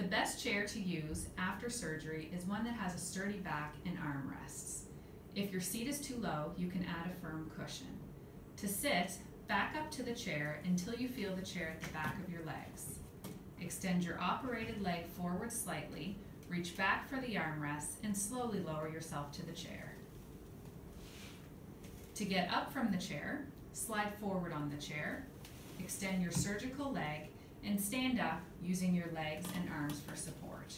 The best chair to use after surgery is one that has a sturdy back and arm rests. If your seat is too low, you can add a firm cushion. To sit, back up to the chair until you feel the chair at the back of your legs. Extend your operated leg forward slightly, reach back for the armrest, and slowly lower yourself to the chair. To get up from the chair, slide forward on the chair, extend your surgical leg, and stand up using your legs and arms for support.